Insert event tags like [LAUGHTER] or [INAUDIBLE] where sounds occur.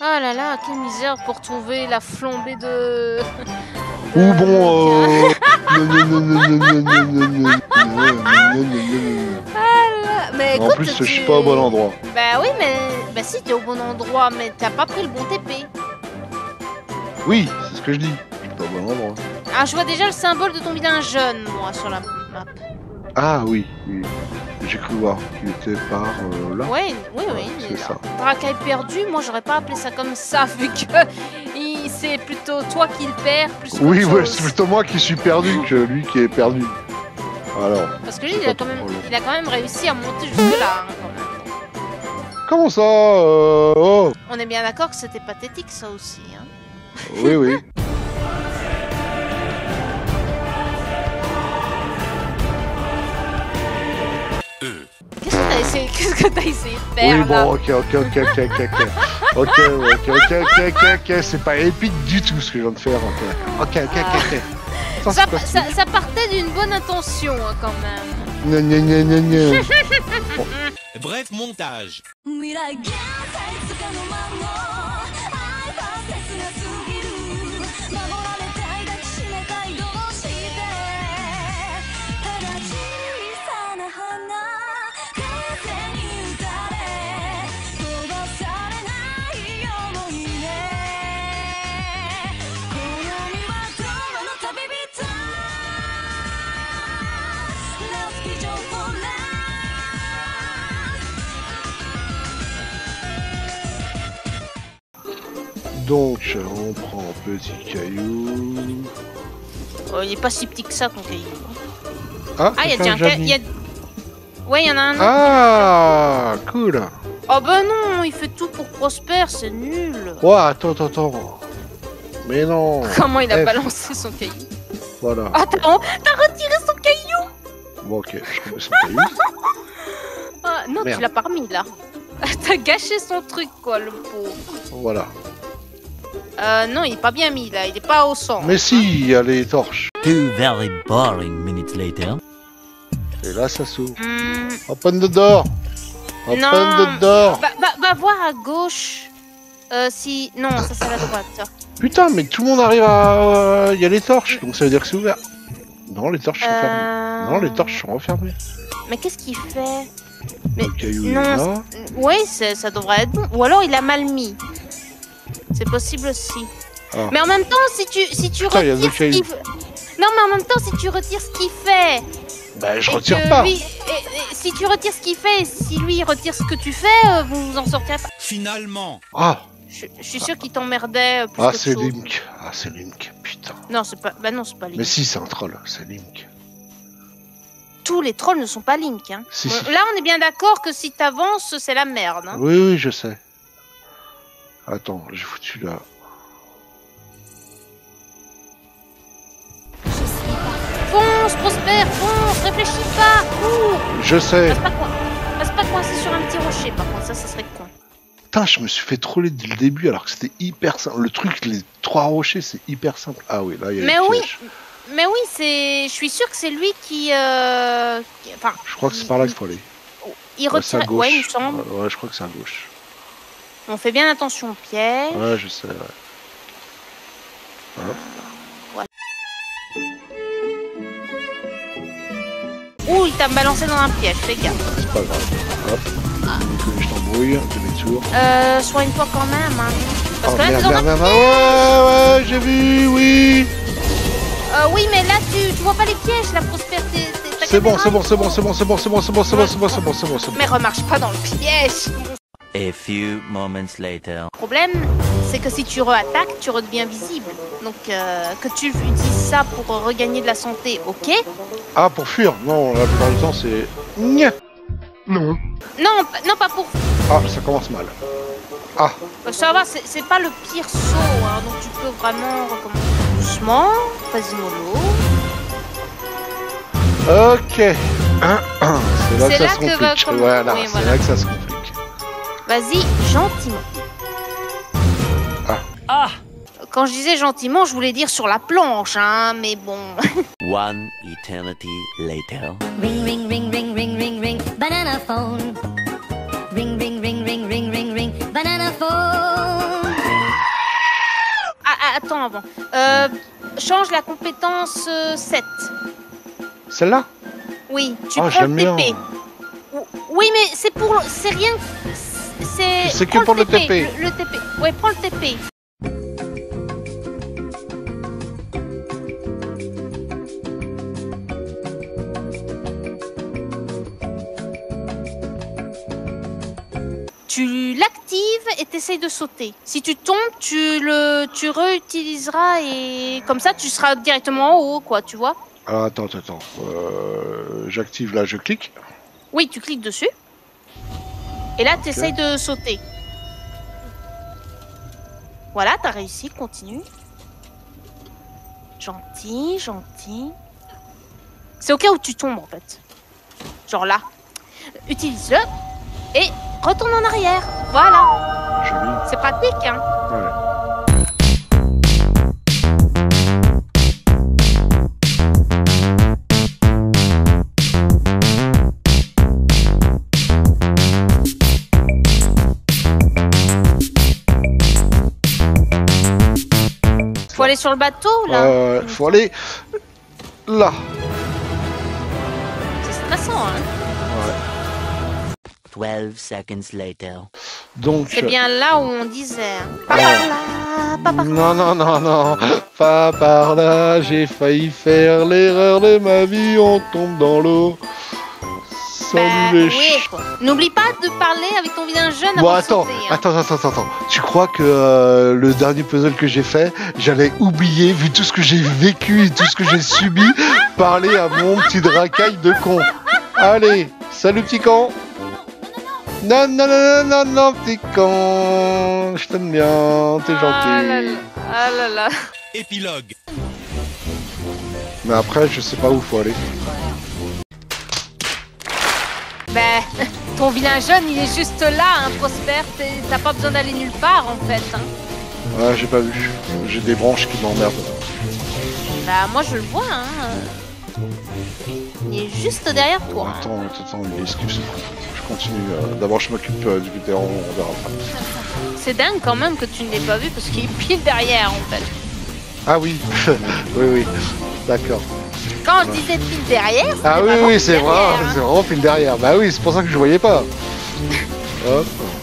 Ah là là, quelle misère pour trouver la flambée de... Ou bon, euh... [LAUGHS] Mais En écoute, plus, je tu- suis pas au bon endroit. Bah oui, mais... Bah si, t'es au bon endroit, mais t'as pas pris le bon TP. Oui, c'est ce que je dis. Je suis pas au bon endroit. Ah, je vois déjà le symbole de ton vilain jeune, moi, sur la map. Ah oui, oui. J'ai cru voir qu'il était par euh, là. Ouais, oui, oui, est C'est ça. Racaille perdu, moi j'aurais pas appelé ça comme ça, [LAUGHS] vu que c'est plutôt toi qui le perds plus Oui, ouais, c'est plutôt moi qui suis perdu que lui qui est perdu. Alors, Parce que lui, il a, quand même, long. il a quand même réussi à monter jusque-là. hein, quand même. comment ça euh, Oh, On est bien d'accord que c'était pathétique, ça aussi. Hein. oui, oui. [LAUGHS] que t'as essayé de faire Oui, là bon, ok, ok, ok, ok, ok, ok. Ok, ok, ok, ok, ok, ok, c'est pas épique du tout ce que je viens de faire. Ok, ok, ok, ok, ok. Ça, ça, ça- ça partait d'une bonne intention hein, quand même. Gna, gna, gna, gna, gna. Bref montage. Donc, on prend un petit caillou. Oh, il est pas si petit que ça ton caillou. Ah, Ah, il y a déjà un déjà ca- mis. il y a... Ouais, il y en a un autre. Ah, cool. Oh bah non, il fait tout pour Prosper, c'est nul. Ouais, attends, attends, attends. Mais non. [LAUGHS] Comment il a F. balancé son caillou? Voilà. Ah, t'as t'as retiré son caillou? Bon, ok, je remets son caillou. [LAUGHS] Ah, Non, Merde. tu l'as pas remis là. [LAUGHS] T'as gâché son truc quoi, le pauvre. Voilà. Euh, non, il est pas bien mis là, il est pas au centre. Mais si, il y a les torches. Two very boring minutes later. Et là, ça s'ouvre. Hmm, Open the door. Open Non. the door. bah, bah, bah, voir à gauche. Euh, si. Non, ça c'est à la droite. Putain, mais tout le monde arrive à. Il y a les torches, donc ça veut dire que c'est ouvert. Non, les torches sont fermées. Euh... Non, les torches sont refermées. Mais qu'est-ce qu'il fait? Mais- Le caillou est non, là. Oui, ça devrait être bon. Ou alors il a mal mis. C'est possible aussi. Ah. Mais en même temps, si tu, si tu Putain, retires ce qu'il. Non, mais en même temps, si tu retires ce qu'il fait... Bah, je et retire que pas. lui- et- et si tu retires ce qu'il fait, et si lui il retire ce que tu fais, euh, vous vous en sortirez pas. Finalement. Ah, Je, je suis sûr qu'il t'emmerdait euh, plus ah c'est. Link. Ah, c'est Link. Putain. Non, c'est pas... Bah non, c'est pas Link. Mais si, c'est un troll. C'est Link. Tous les trolls ne sont pas Link. Hein. Si, si. Là, on est bien d'accord que si t'avances, c'est la merde. Hein. Oui, oui, je sais. Attends, j'ai foutu là. Fonce, Prosper, fonce, réfléchis pas, cours Je sais. Reste pas, coin... Reste pas coincé sur un petit rocher, par contre, ça, ça serait con. Putain, je me suis fait troller dès le début alors que c'était hyper simple. Le truc, les trois rochers, c'est hyper simple. Ah oui, là, il y a Mais oui. Mais oui, c'est... Je suis sûr que c'est lui qui... euh, qui- Enfin, Je crois que c'est par là qu'il faut aller. il c'est à retire... gauche. Ouais, il me semble. Ouais, je crois que c'est à gauche. On fait bien attention au piège. Ouais, je sais. Ouais. Ouh, il t'a balancé dans un piège, fais gaffe. C'est pas grave. Hop. Que je t'embrouille, demi-tour. Euh, soigne-toi quand même, hein. Parce Oh que là, merde, merde, un... merde, ouais, ouais, j'ai vu, oui. Euh, oui, mais là, tu, tu vois pas les pièges, la prospérité... C'est bon, c'est bon, c'est bon, c'est bon, c'est bon, c'est bon, c'est bon, c'est bon, c'est bon, c'est bon, c'est bon. Mais remarche pas dans le piège A few moments later. Le problème, c'est que si tu re-attaques, tu redeviens visible. Donc, euh, que tu utilises ça pour regagner de la santé, ok. Ah, pour fuir Non, la plupart du temps, c'est... Nya. Non. Non, non, pas pour... Ah, ça commence mal. euh, Ça va, c'est c'est pas le pire saut, hein, donc tu peux vraiment recommencer doucement, vas-y mollo. Ok. [CLEARS THROAT] C'est là que là ça se complique. Voilà, c'est là que ça se complique. Vas-y, gentiment. Ah! Quand je disais gentiment, je voulais dire sur la planche, hein, mais bon... One eternity later. Ring ring ring ring ring ring ring banana phone. Ring ring ring ring ring ring ring banana Ah, ah, attends avant. Euh, change la compétence euh, 7. Celle-là Oui, tu Ah, prends le bien. Oui, mais c'est pour. C'est rien. C'est. C'est que pour le TP. Le, le TP. Ouais, prends le TP. Tu l'actives et t'essayes de sauter. Si tu tombes, tu le, tu réutiliseras et comme ça, tu seras directement en haut, quoi, tu vois. Attends, attends, attends. Euh, J'active là, je clique. Oui, tu cliques dessus. Et là, tu essayes de sauter. Voilà, t'as réussi, continue. Gentil, gentil. C'est au cas où tu tombes en fait. Genre là. Utilise-le et retourne en arrière. Voilà, c'est pratique. Hein. Ouais. Aller sur le bateau là. Euh, faut aller là. C'est stressant. Hein. 12 seconds later. Donc. C'est bien là où on disait. Pas Ouais. par là, pas par Non, non, non, non, pas par là, j'ai failli faire l'erreur de ma vie, on tombe dans l'eau. Bah, oui, quoi. N'oublie pas de parler avec ton vilain jeune avant Bon, de attends, sauter, hein. attends, attends, attends, attends. Tu crois que euh, le dernier puzzle que j'ai fait, j'allais oublier, vu tout ce que j'ai vécu et tout ce que j'ai subi, [LAUGHS] parler à mon petit dracaille de con. Allez, salut petit con. Non, non, non, non, non, non, petit con. Je t'aime bien, t'es Ah là là. gentil. Ah là là. Épilogue. Mais après, je sais pas où faut aller. Ben, ton vilain jeune, il est juste là, hein, Prosper. T'as pas besoin d'aller nulle part, en fait. Hein. Ouais, j'ai pas vu. J'ai des branches qui m'emmerdent. Bah, moi, je le vois, hein. Il est juste derrière toi. hein. Attends, attends, attends, il esquive ce. Je continue. euh, D'abord, je m'occupe euh, du vétéran, on verra après. C'est dingue quand même que tu ne l'aies pas vu parce qu'il est pile derrière, en fait. Ah oui, [LAUGHS] oui, oui. D'accord. Quand je disais pile derrière, Ah oui, oui, c'est vrai, hein. c'est vraiment pile derrière. Bah oui, c'est pour ça que je voyais pas. Hop. [LAUGHS]